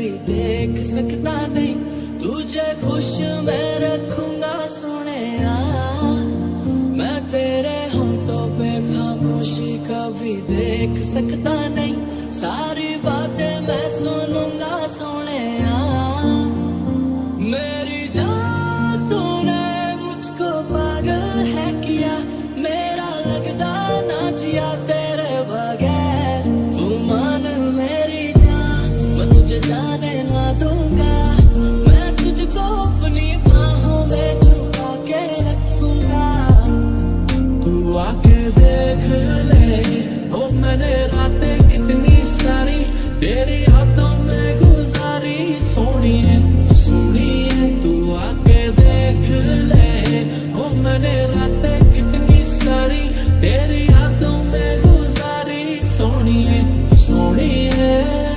कोई देख सकता नहीं। तुझे खुश मैं रखूँगा सुने मैं तेरे होंठों पे खामोशी कभी देख सकता नहीं। सारी बातें मैं सुनूँगा सुने मेरी जान तूने मुझको पागल है किया। मेरा लगता ना जिया तेरे Only liés